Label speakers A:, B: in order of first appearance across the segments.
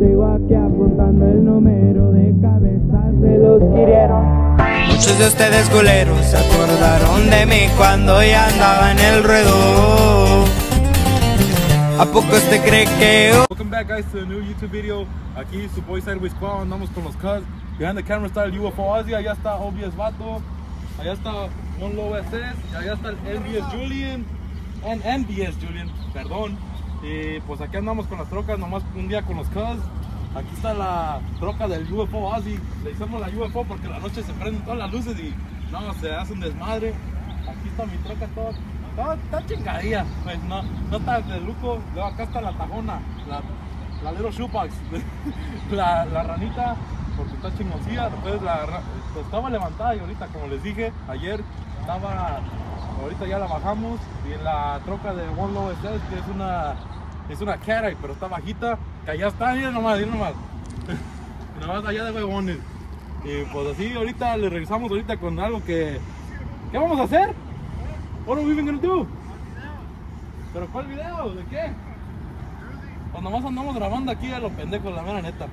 A: Sigo aquí apuntando el número de cabezas de los que hirieron. Muchos de ustedes culeros se acordaron de mí cuando ya andaba en el ruedo. ¿A poco usted cree que yo?
B: Welcome back guys to a new YouTube video. Aquí su boy Sideways Squad, andamos con los cuz. Behind the camera está el UFO Ozzy, allá está Obvious Vato, allá está Monlo SS, allá está el NBS Julian, and NBS Julian, perdón. Y pues aquí andamos con las trocas, nomás un día con los cuz. Aquí está la troca del UFO Ozzy. Le hicimos la UFO porque la noche se prenden todas las luces y no, se hace un desmadre. Aquí está mi troca toda, toda, está chingadilla, pues no, no está de lujo. Luego acá está la tajona, la, la little shoebox, la, la ranita, porque está chingoncilla. Después la, pues, estaba levantada y ahorita, como les dije ayer, estaba, ahorita ya la bajamos. Y en la troca de One Low SS, que es una, es una Cataract, pero está bajita, que allá está, miren nomás, miren nomás. nomás allá de huevones. Y pues así, ahorita le regresamos ahorita con algo que, ¿qué vamos a hacer? What are we even gonna do? ¿Pero cuál video? ¿De qué? Pues nomás andamos grabando aquí a los pendejos, la mera neta.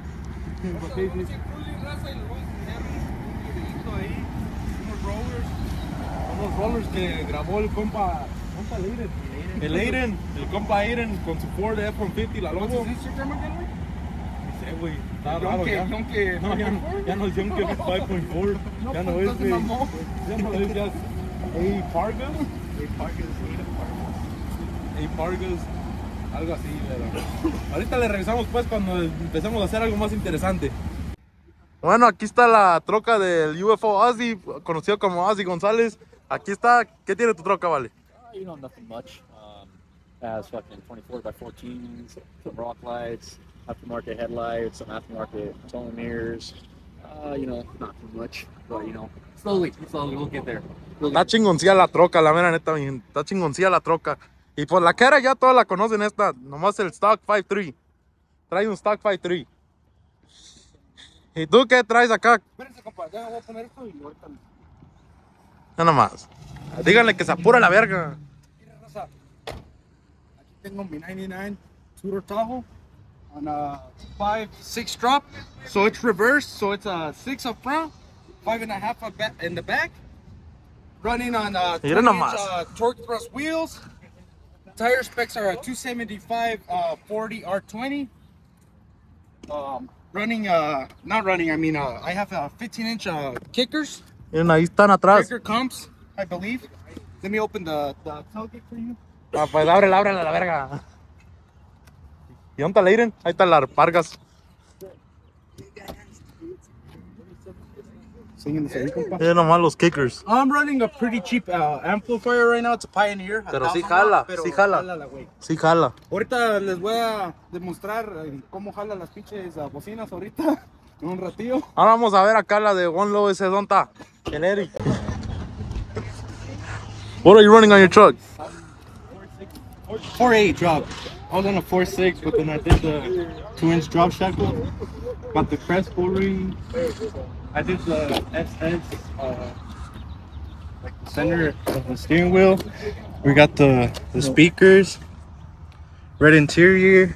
B: Unos rollers que grabó el compa. El Aiden, el compa Aiden con su Ford F-150, la Lobo. Ni sé, güey. Está raro ya. No, ya, no- ya no es Yonke 5.4. Ya no es, güey. Ya no es, ya es A Pargas. A Pargas. Algo así, pero. Ahorita le revisamos pues cuando empecemos a hacer algo más interesante. Bueno, aquí está la troca del UFO Ozzy, conocido como Ozzy González. Aquí está, ¿qué tiene tu troca, vale?
C: Uh, you know, nothing much. Has fucking 24 by 14s, some rock lights, aftermarket headlights, some aftermarket tone mirrors. Uh, you know, not too much, but you know, slowly, slowly we'll get there. We'll
B: Está chingoncilla la troca, la mera neta. Está chingoncilla la troca. Y pues la cara ya todos la conocen esta, nomás el Stock 5.3. Trae un Stock 5.3. ¿Y tú qué traes acá?
D: Espérense, compa, ya voy a poner esto y ahorita.
B: Ya nomás. Díganle que se apura la verga.
D: Mira, raza. Aquí tengo mi 99 Tudor Tahoe on a 5 6 drop. So it's reverse, so it's a 6 up front, five and a half up back in the back. Running on uh, inch, uh, torque thrust wheels. Tire specs are a 275 uh, 40 R20. Um, running, uh, not running, I mean, uh, I have uh, 15 inch uh, kickers.
B: Miren, ahí están atrás.
D: Kicker comps, I believe. Let me open the, the tailgate for you.
B: Ah, pues ábrela, ábrela la verga. ¿Y dónde está Leiden? Ahí están las pargas. Miren nomás los kickers.
D: I'm running a pretty cheap uh, amplifier right now. It's a Pioneer.
B: Pero sí jala,
D: pero
B: sí jala.
D: la güey.
B: Sí, jala.
D: Ahorita les voy a demostrar eh, cómo jala las pinches uh, bocinas ahorita. En un ratillo.
B: Ahora vamos a ver acá la de One Low ese ¿dónde está? El Eric. What are you running on your truck?
D: 4.8 drop. I was on a 4.6, but then I did the 2 inch drop shackle. Got the crest ring. I did the SS, uh, like the center of the steering wheel. We got the, the speakers. Red interior.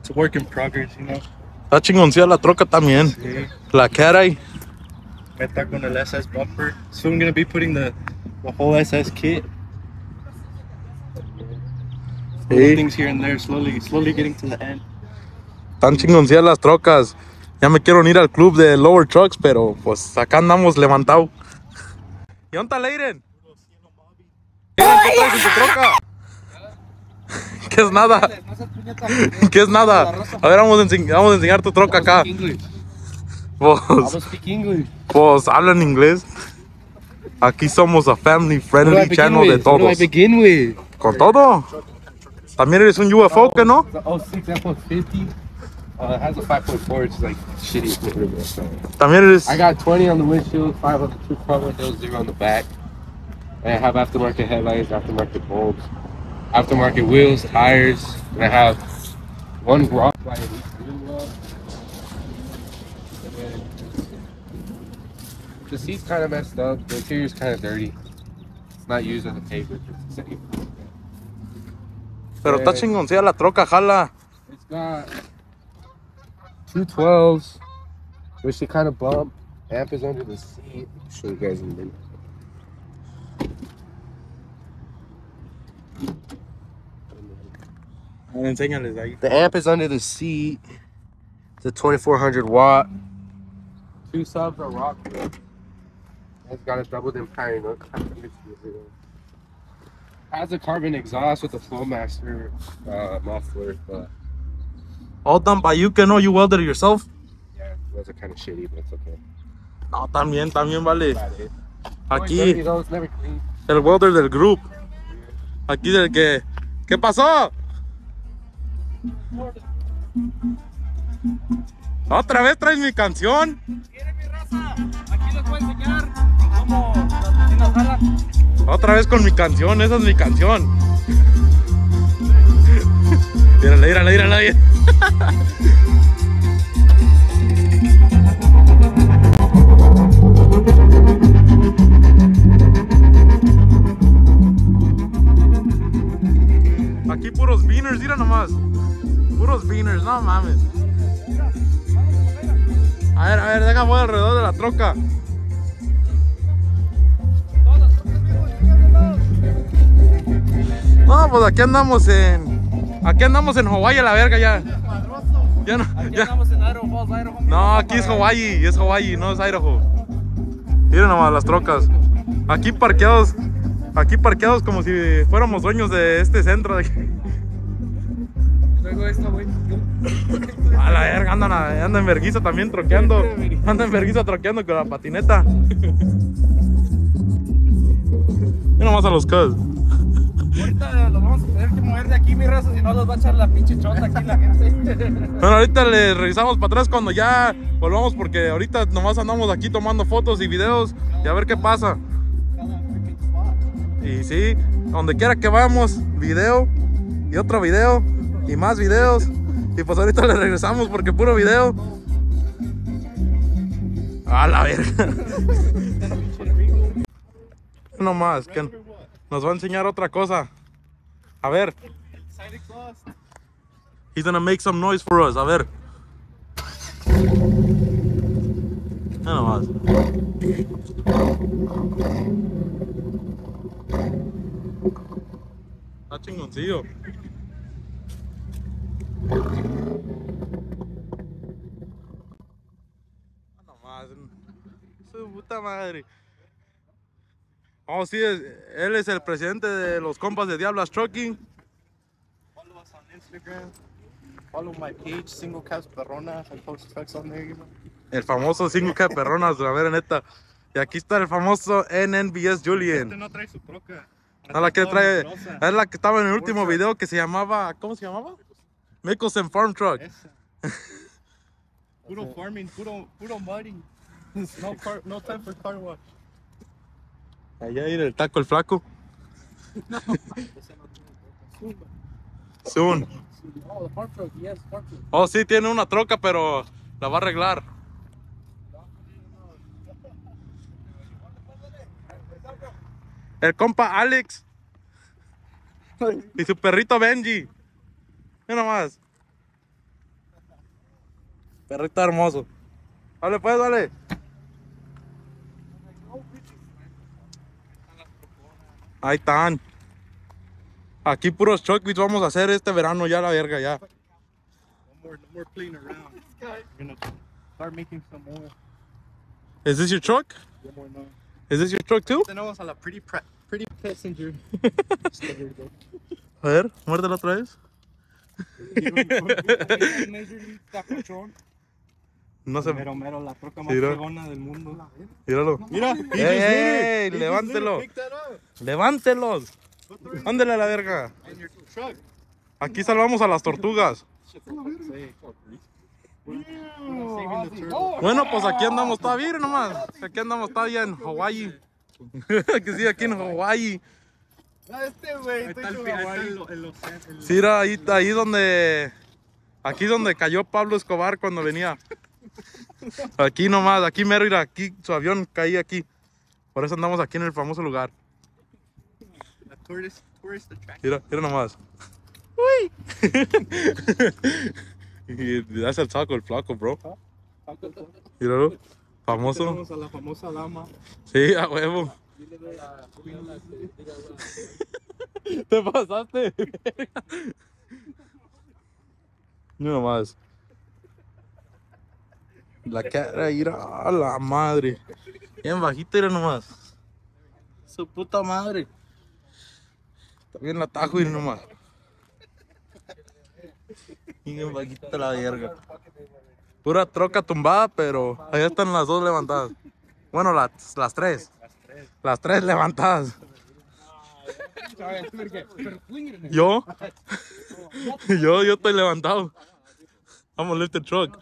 D: It's a work in progress, you know.
B: Está chingoncilla la troca también.
D: Sí.
B: La Caray.
D: Meta con el SS bumper. So I'm gonna be putting the, the whole SS kit. Things here and there, slowly, slowly getting to the end.
B: Están chingoncillas las trocas. Ya me quiero ir al club de Lower Trucks, pero pues acá andamos levantados. ¿Y dónde está Leiden? ¿Qué traes en tu troca? ¿Qué es nada? ¿Qué es nada? A ver, vamos a, ense- vamos a enseñar tu troca acá. Pues, pues hablan inglés. Aquí somos a family friendly channel de todos. Con todo. También eres un UFO, ¿que no?
D: The 06 F-150. Uh, has a 5.4, it's like shitty. equipment, so.
B: También eres...
E: I got 20 on the windshield, 5 on the two front windows, 0 on the back. And I have aftermarket headlights, aftermarket bulbs, aftermarket wheels, tires, and I have one rock light at each wheel. And then The seat's kind of messed up, the interior's kind of dirty. It's not used as a paper, it's.
B: Pero está chingoncilla la troca, jala.
E: It's got two 12s, which they kind of bump. Amp is under the seat. I'll show you guys in a minute.
B: Enséñales ahí.
E: The amp is under the seat. It's a 2400 watt. Two subs are rock. It's got a double dim power. Has a carbon exhaust with a Flowmaster uh, muffler, but
B: All done by you, que no, you welded it yourself?
E: yeah, those are kind of shitty, but it's okay.
B: No, también, también vale.
E: It.
B: Aquí,
E: Dirty, though, it's never clean.
B: el welder del group. Aquí del que... ¿Qué pasó? Otra vez traes mi canción.
D: Aquí les voy a enseñar cómo las vecinas jalan.
B: Otra vez con mi canción, esa es mi canción. Mírala, mírala, mírala. Aquí puros beaners, mira nomás. Puros beaners, no mames. A ver, a ver, deja voy alrededor de la troca. No, pues aquí andamos en. Aquí andamos en Hawaii a la verga ya. Ya no.
D: Aquí
B: Ya.
D: andamos en Idaho Falls, Idaho.
B: No, aquí es Hawaii, es Hawaii, no es Idaho. Miren nomás las trocas. Aquí parqueados. Aquí parqueados como si fuéramos dueños de este centro de.
D: Luego esta, güey.
B: A la verga, andan, andan en verguiza también troqueando. Andan en verguiza troqueando con la patineta. Mira nomás a los cuz.
D: Ahorita los vamos a tener que mover de aquí, mi raza, si no los va a echar la pinche chota aquí gente.
B: Bueno, ahorita le revisamos para atrás cuando ya volvamos porque ahorita nomás andamos aquí tomando fotos y videos y a ver qué pasa. Y sí, donde quiera que vamos, video y otro video y más videos. Y pues ahorita le regresamos porque puro video. A la verga. No más, que nos va a enseñar otra cosa. A ver. He's gonna make some noise for us. A ver. Ya nomás. Está chingoncillo. Ya nomás. Su puta madre. Oh, sí, es- él es el presidente de los compas de Diablas Trucking.
F: Follow us on Instagram. Follow my page, Single Cast Perrona. I post trucks on there, you know.
B: El famoso 5K Perronas, a ver, neta. Y aquí está el famoso NNBS
F: Este
B: Julian.
F: no trae su troca.
B: No, la que trae, es la que estaba en el último video que se llamaba, ¿cómo se llamaba? Mickelson Farm Truck.
F: Esa. Puro farming, puro, puro mudding. No, car, no time for car wash.
B: Allá ir el taco, el flaco.
D: Oh, yes, farm truck.
B: Oh, sí, tiene una troca, pero la va a arreglar. El compa Alex. Y su perrito Benji. Mira nomás. Perrito hermoso. Dale pues, dale. Ahí están. Aquí puros chocbits vamos a hacer este verano ya la verga ya.
F: More, more playing around. We're gonna start making some more.
B: Is this your truck?
F: No more, no.
B: Is this your truck too?
F: Tenemos a la pretty, pretty passenger.
B: A ver, muérdela otra vez. No se.
F: Mero, mero, la troca más fregona del mundo.
B: Míralo.
F: Mira,
B: ¡Ey, ey! ¡Levántelo! ¡Levántelos! Ándele a la verga. Aquí salvamos a las tortugas. Bueno, pues aquí andamos todavía, nomás. Aquí andamos todavía en Hawaii. que sí, aquí en Hawaii.
F: Ah, este güey.
B: Sí, era ahí, ahí donde. Aquí es donde cayó Pablo Escobar cuando venía. Aquí nomás, aquí mero, mira, aquí su avión caía aquí. Por eso andamos aquí en el famoso lugar.
F: La tourist.
B: Mira, mira nomás. Uy. Y das el taco, el flaco, bro. Míralo. Famoso.
F: Tenemos a la famosa dama.
B: Sí, a huevo. Te pasaste. No nomás. La cara ir a la madre. Bien bajita era nomás. Su puta madre. Bien la tajo ir nomás. Bien bajita la verga. Pura troca tumbada, pero allá están las dos levantadas. Bueno, las, las tres. Las tres levantadas. Yo, yo, yo estoy levantado. Vamos a lift the truck.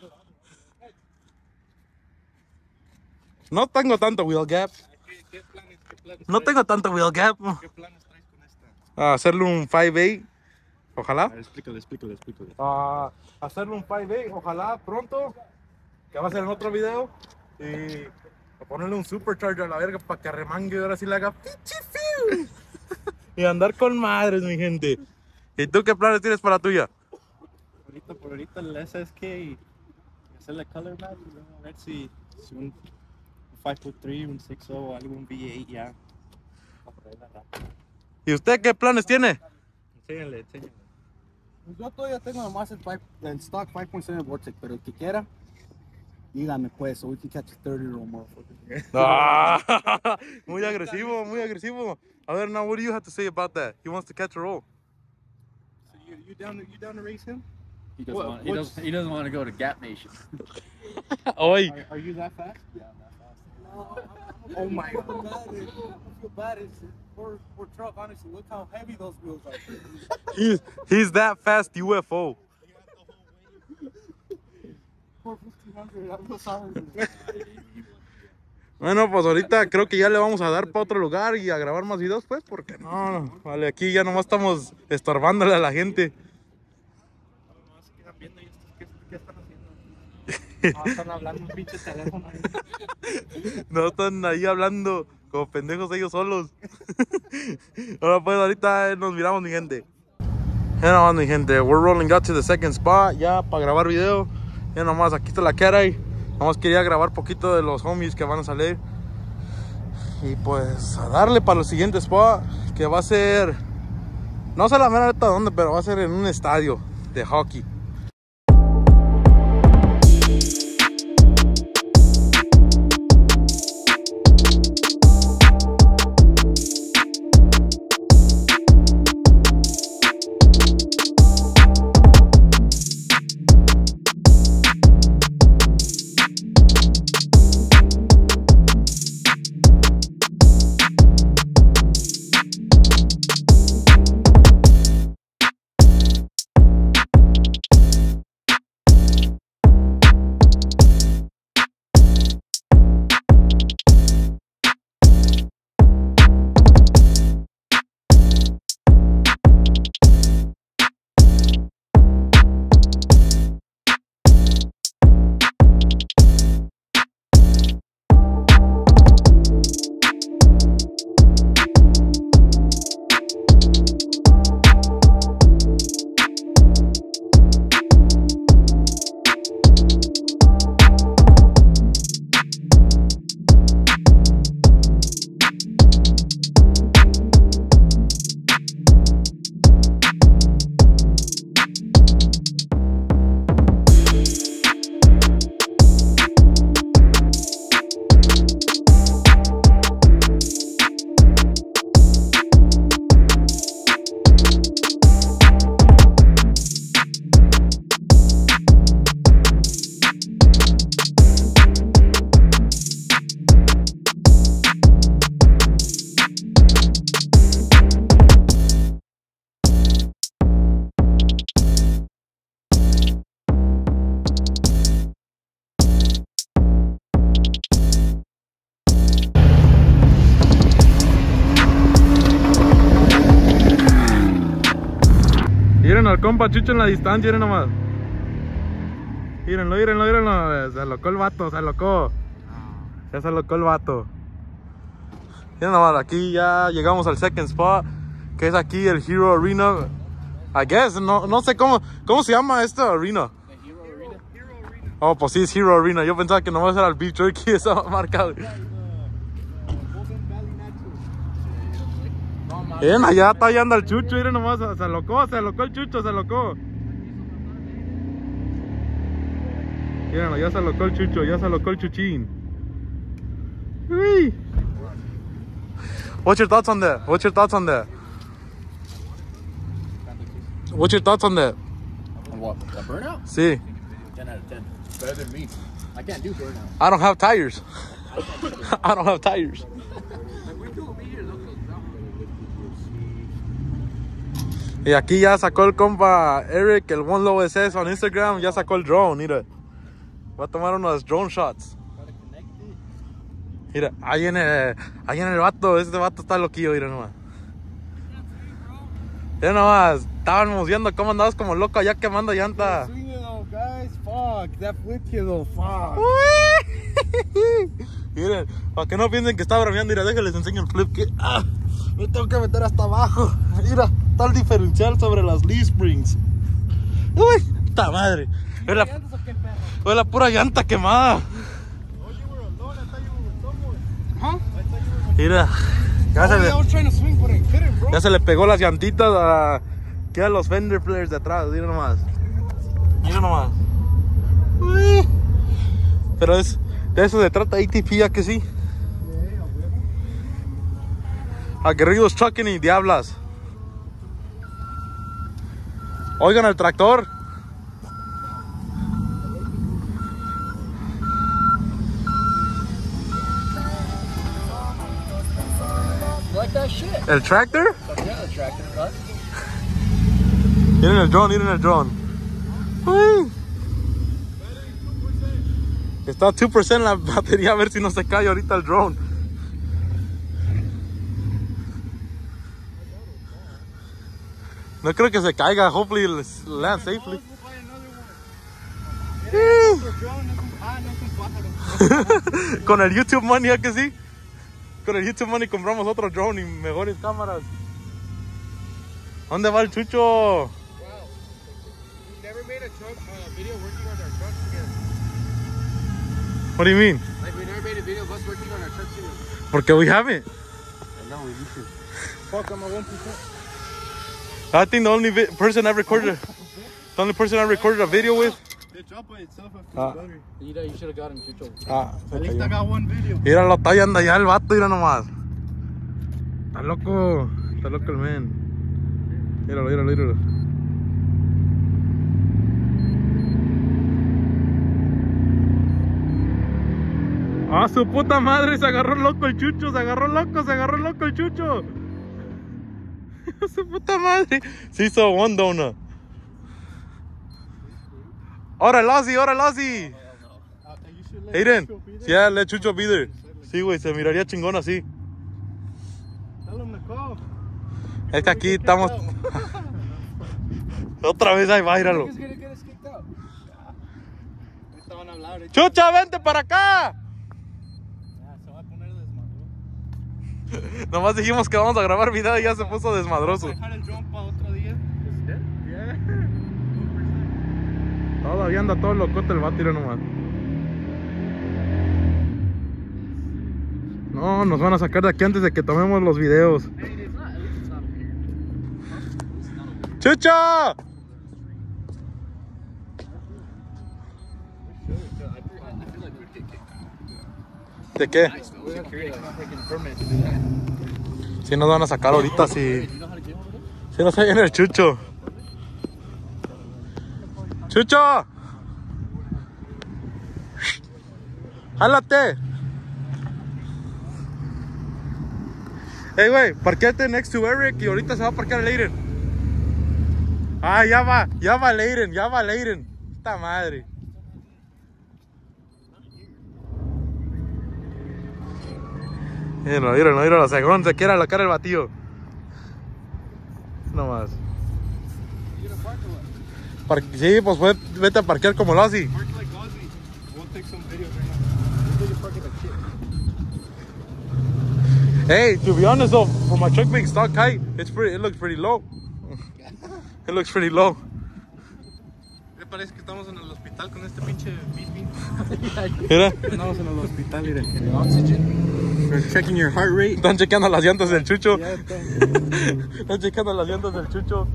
B: No tengo tanto wheel gap. No tengo tanto wheel gap.
F: ¿Qué planes traes con esta?
B: A hacerle un 5-8. Ojalá.
F: Ver, explícale, explícale, explícale.
B: a hacerle un 5A, ojalá pronto, que va a ser en otro video, y a ponerle un supercharger a la verga para que arremangue y ahora sí le haga y andar con madres, mi gente. ¿Y tú qué planes tienes para la tuya?
F: Ahorita por ahorita el SSK y hacerle color map y luego a ver si, si un 5.3, un 6 o algún V8 ya. Para traerla rápido.
B: ¿Y usted qué planes tiene?
F: Enséñale, enséñale.
G: Pues yo todavía tengo nomás el, five- el stock 5.7 Vortex, pero el que quiera, dígame pues, so we can catch a 30 or more.
B: Ah, muy agresivo, muy agresivo. A ver, now what do you have to say about that? He wants to catch a roll.
F: So you, you down to, you down to race him?
C: He doesn't,
F: What-
C: want, he,
F: what's-
C: doesn't, he doesn't want to go to Gap Nation.
B: Hoy.
F: Are, are you that fast? Yeah, I'm that fast.
G: Oh my god. I feel bad. It's poor, poor truck, honestly. Look how heavy those wheels are.
B: He's, he's that fast UFO.
G: Poor 1500. I'm so sorry.
B: Bueno, pues ahorita creo que ya le vamos a dar para otro lugar y a grabar más videos, pues, porque no, no, vale, aquí ya nomás estamos estorbándole a la gente.
F: Quedan viendo y estos, ¿qué, qué están haciendo? Ah, están hablando un pinche teléfono ahí.
B: No están ahí hablando como pendejos ellos solos. Ahora pues ahorita eh, nos miramos mi gente. Ya nomás mi gente, we're rolling out to the second spot ya para grabar video. Ya nomás aquí está la cara y nomás quería grabar poquito de los homies que van a salir. Y pues a darle para el siguiente spot que va a ser, no sé la mera dónde, pero va a ser en un estadio de hockey. Miren al compa Chucho en la distancia, miren nomás. Mírenlo, mírenlo, mírenlo. Se alocó el vato, se alocó. Ya se alocó el vato. Miren nomás, aquí ya llegamos al second spot, que es aquí el Hero Arena. I guess, no, no sé cómo, cómo se llama esta arena.
C: The Hero
B: Oh, pues sí, es Hero Arena. Yo pensaba que nomás era el Beef Jerky esa marca. Güey. Allá está allá anda el chucho, miren nomás, se alocó, se alocó el chucho, se alocó. Miren, ya se alocó el chucho, ya se alocó el chuchín. Uy. What's your thoughts on that? What's your thoughts on that? What's your thoughts on that?
C: What? The burnout?
B: Sí.
C: 10 out of 10. Better than me. I can't do burnout.
B: I don't have tires. I don't have tires. Y aquí ya sacó el compa Eric, el One Low SS on Instagram, ya sacó el drone, mira. Va a tomar unos drone shots. Mira, ahí en el, ahí en el vato, este vato está loquillo, mira nomás. Mira nomás, estábamos viendo cómo andabas como loco allá quemando llanta. Miren, para que no piensen que está bromeando, mira, déjenles enseño el flip que ah, me tengo que meter hasta abajo. Mira, el diferencial sobre las Lee Springs. Uy, esta madre. Es la, es la pura llanta quemada. Mira, ya se,
G: Oh,
B: le,
G: couldn't, bro.
B: ya se le pegó las llantitas a, que a los fender flares de atrás. Mira nomás. Mira nomás. Uy. Pero es, de eso se trata ATP, ya que sí. Aguerridos trucking y diablas. Oigan el tractor. El tractor. Miren el drone, miren el drone. Está 2% la batería, a ver si no se cae ahorita el drone. No creo que se caiga, hopefully it land safely. Con el YouTube Money, ¿a que sí? Con el YouTube Money compramos otro drone y mejores cámaras. ¿Dónde va el chucho? What do you mean?
E: Like we never made a video of us working on our trucks together.
B: Porque we haven't.
E: No, we need to.
G: Fuck, I'm a 1%.
B: I think the only vi- person I recorded, the only person I recorded a video with.
G: It dropped by itself after
B: Ah.
G: the battery.
C: You, should have gotten Chucho.
B: Ah,
G: At least I got one video.
B: Míralo, está allá anda ya el vato, mira nomás. Está loco, está loco el men. Míralo, míralo, míralo. ¡Ah, su puta madre! Se agarró loco el chucho, se agarró loco, se agarró loco el chucho. su puta madre. Se hizo one donut. Ahora Ozzy, ahora Ozzy. Aiden,
G: there.
B: yeah, let Chucho be there. Sí, güey, se miraría chingón así. Es que aquí estamos. Otra vez ahí va. Chucha, vente para acá.
G: Ya, se va a poner desmadroso.
B: Nomás dijimos que vamos a grabar video y ya se puso desmadroso.
G: Dejar el drone para otro día. Yeah.
B: Todavía anda todo locote el mira nomás. No, nos van a sacar de aquí antes de que tomemos los videos. ¡Chucha! ¿De qué? Si nos van a sacar ahorita, si... Si no se viene el chucho. ¡Chucho! ¡Jálate! Hey, güey, parquéate next to Eric y ahorita se va a parquear el Aiden. Ah, ya va, ya va el Aiden, ya va el Aiden. Esta madre. Míralo, míralo, míralo, según se quiere alocar el batido. No más. Par- sí, pues fue- vete a parquear como lo hace. Hey, to be honest though, for my truck being stock height, it's pretty. It looks pretty low. it looks pretty low.
D: parece que estamos en el hospital con este pinche beeping.
B: Mira,
G: Andamos en el hospital, mire. We're checking your heart rate.
B: están chequeando las llantas del chucho. Están chequeando las llantas del chucho.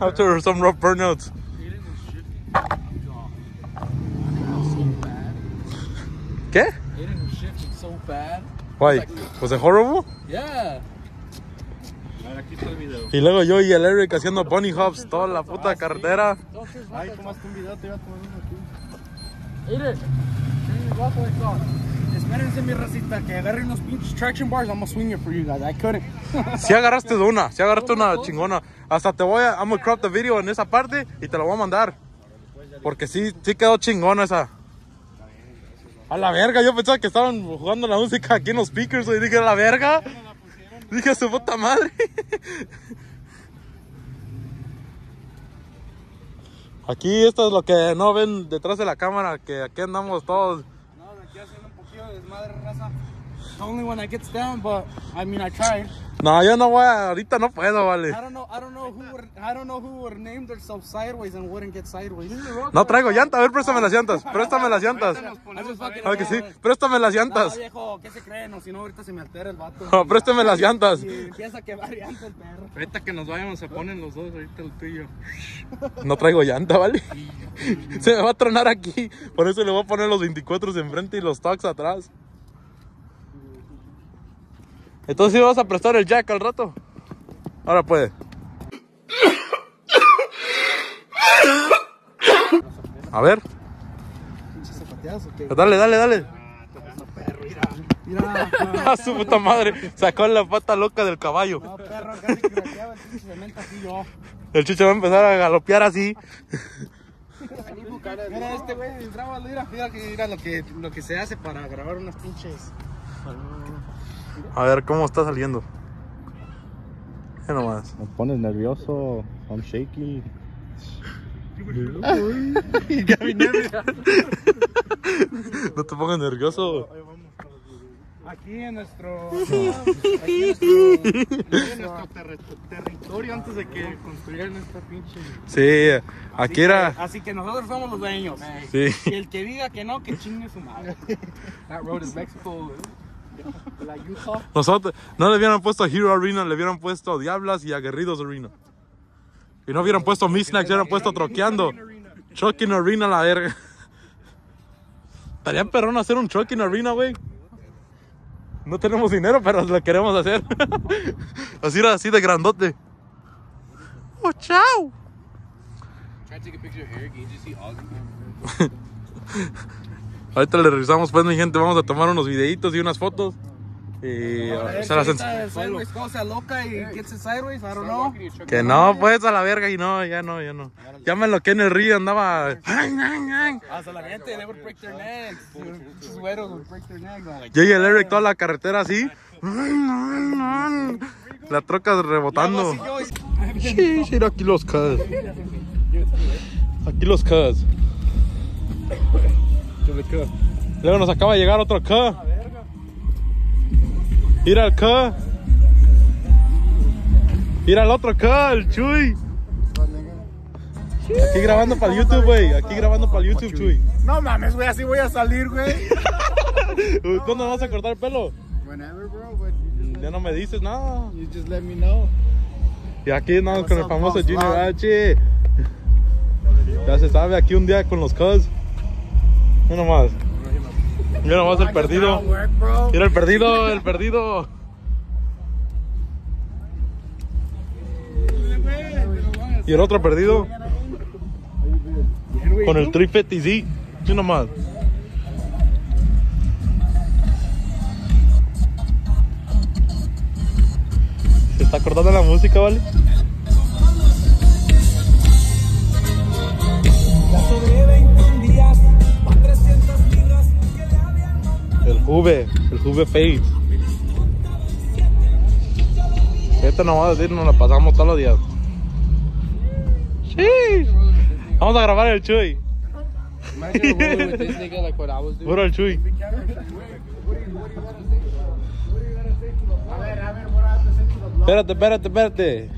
B: After some rough burnouts. ¿Qué?
C: So bad.
B: Why? Was it horrible?
C: Yeah.
D: A ver, aquí está el video.
B: Y luego yo y el Eric haciendo bunny hops toda la puta carretera.
G: Ay, tomaste un video, te iba a tomar uno aquí.
C: Go.
G: Espérense, mi racita, que agarre unos pinches traction bars. I'm gonna swing it for you guys. I couldn't.
B: Si agarraste una, si agarraste una chingona. Hasta te voy a, I'm gonna crop the video en esa parte y te lo voy a mandar. Porque sí, sí quedó chingona esa. A la verga, yo pensaba que estaban jugando la música aquí en los speakers y dije, a la verga. Dije, a su puta madre. Aquí esto es lo que no ven detrás de la cámara, que aquí andamos todos.
G: No, aquí haciendo un poquito de desmadre, raza. Only when I gets down, but I mean, I tried.
B: No, yo no voy a, ahorita no puedo, vale.
G: I don't know. I don't know who would. I don't know who would name themselves sideways and wouldn't get sideways.
B: No traigo llanta, a ver, préstame las llantas, préstame las llantas.
G: Fucking-
B: Ah, que sí, préstame las
G: No,
B: llantas.
G: viejo, ¿qué se creen? No, si no, ahorita se me altera el vato.
B: No, préstame las llantas.
G: Y empieza a quemar llantas el perro.
D: Ahorita que nos vayamos se ponen los dos, ahorita el tuyo.
B: No traigo llanta, ¿vale? Se me va a tronar aquí. Por eso le voy a poner los 24 enfrente y los stocks atrás. Entonces, ¿sí vas a prestar el jack al rato? Ahora puede. A ver, dale, dale, dale.
G: Mira,
B: A su puta madre, sacó la pata loca del caballo.
G: no, perro, casi craqueaba el pinche cemento así yo.
B: El chucho va a empezar a galopear así.
G: Mira este güey, graba, mira, mira, que- mira lo que, lo que se hace para grabar unas pinches.
B: A ver cómo está saliendo. Ya nomás.
H: Me pones nervioso. I'm shaky.
B: No te pongas nervioso.
G: Aquí en nuestro, aquí en nuestro, en nuestro terri- territorio antes de que construyeran esta pinche.
B: Sí, aquí era.
G: Así que nosotros somos los dueños.
B: Sí.
G: Y el que diga que no, que chingue su madre.
C: That road is Mexico.
G: La Utah.
B: Nosotros no le hubieran puesto Hero Arena, le hubieran puesto Diablas y Aguerridos Arena. Y no hubieran puesto Misnax, hubieran puesto Troqueando. Trucking Arena, la verga. Estaría perrón hacer un Trucking Arena, güey. No tenemos dinero, pero lo queremos hacer. así era, así de grandote. ¡Oh, chao! Ahorita le revisamos, pues, mi gente. Vamos a tomar unos videitos y unas fotos. Y se. Que no, pues a la verga y no, ya no, ya no. Ya me enloqué en el río, andaba.
G: Hasta la gente, they would break their necks. Güeros would break their necks.
B: Yo y el Eric toda la carretera así. La troca rebotando. Sí, sí, aquí los cuz. Aquí los cuz. Luego nos acaba de llegar otro cuz. Mira el cuz. Mira el otro cuz, el Chuy. Aquí grabando para el YouTube, güey. Aquí grabando para el YouTube, Chuy.
G: No mames, güey, así voy a salir, güey.
B: ¿Cuándo vas a cortar el pelo?
G: Whenever, bro, just,
B: Ya no me dices nada.
G: you just let me know.
B: Y aquí andamos con el famoso? Junior. H. Ya se sabe, aquí un día con los Cubs. Mira nomás. Mira nomás el perdido. Mira el perdido, el perdido. Y el otro perdido. Con el 350Z. Mira nomás. Se está cortando la música, ¿vale? Juve, el Juve Face. Este no va a decir, nos la pasamos todos los días. Vamos a grabar el Chuy.
E: Imagine rolling with this nigga like what I was doing.
B: El Chuy. Espérate, espérate, espérate.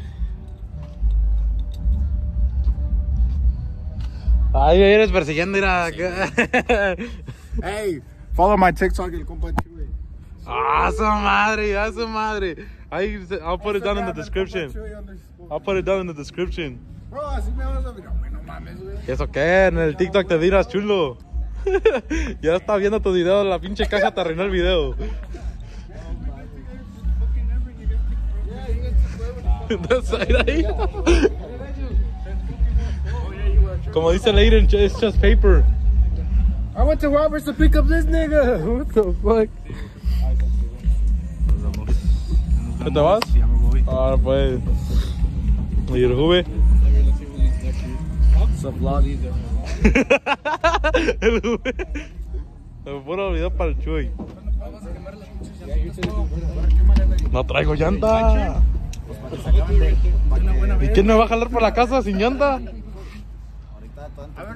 B: Ay, me vienes persiguiendo, mira.
G: Hey, follow my TikTok, el compa Chuy.
B: Ah, su madre, ah, su madre. Se- I'll put it down in the description. I'll put it down in the description.
G: Bro, así me vas a mirar, güey, no mames, güey.
B: ¿Y eso qué? En el TikTok te miras chulo. ya está viendo tu video, la pinche caja te arruinó el video. Como dice Leiden, it's just paper.
E: Went to Roberts to pick up this nigga. What the fuck?
B: ¿Qué te vas?
G: Ya me voy.
B: Ah, pues. ¿Y el Juve? el Juve. El puro video para el Chuy. No traigo llanta. ¿Y quién me va a jalar por la casa sin llanta?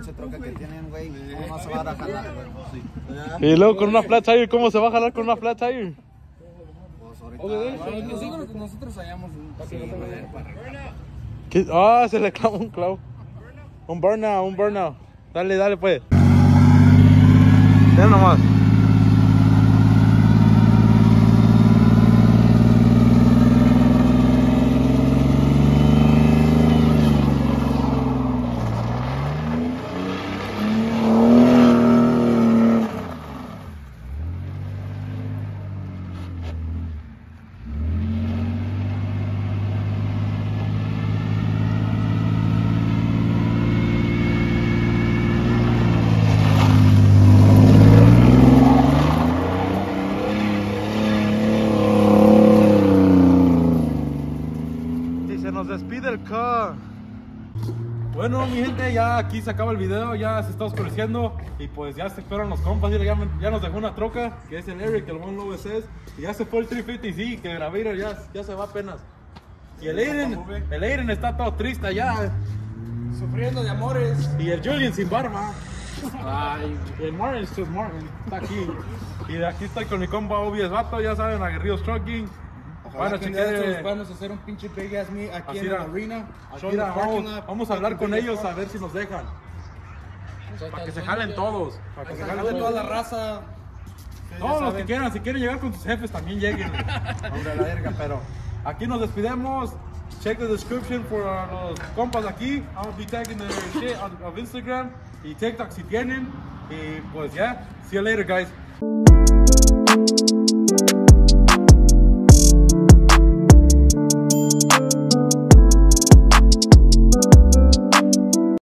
A: Ahorita tanta pinche troca que tienen, güey. ¿Cómo no se van a jalar, güey?
B: Y luego con una flat tire, ¿cómo se va a jalar con una flat tire?
A: Pues ahorita.
I: Nosotros, nosotros hallamos un
B: ¿Qué? Ah, se le clavó un clavo. Un burnout, un burnout. Dale, dale pues. Ven nomás. Y se nos despide el car. Bueno, mi gente, ya aquí se acaba el video, ya se está oscureciendo y pues ya se fueron los compas, ya, ya nos dejó una troca, que es el Eric, el One SS, y ya se fue el 350Z, que Gravero ya, ya se va apenas. Y el Aiden, el Aiden está todo triste allá,
I: Sufriendo de amores.
B: y el Julian sin barba. Ay, y el Martin es just Martin, está aquí. Y de aquí estoy con mi compa Obies Vato, ya saben, aguerridos trucking. A
I: que vamos a hacer un pinche big ass meet aquí
B: Así
I: en la arena.
B: Aquí
I: the
B: era,
I: parking
B: vamos, a hablar con ellos a ver si nos dejan. Para que se jalen todos. Para que se jalen
I: Jale toda la raza.
B: Todos los que quieran, si quieren llegar con sus jefes también lleguen. Hombre, a la verga, pero aquí nos despidemos. Check the description for uh, los compas aquí. I'll be tagging the shit on, of Instagram y TikTok si tienen. Y pues ya, see you later guys.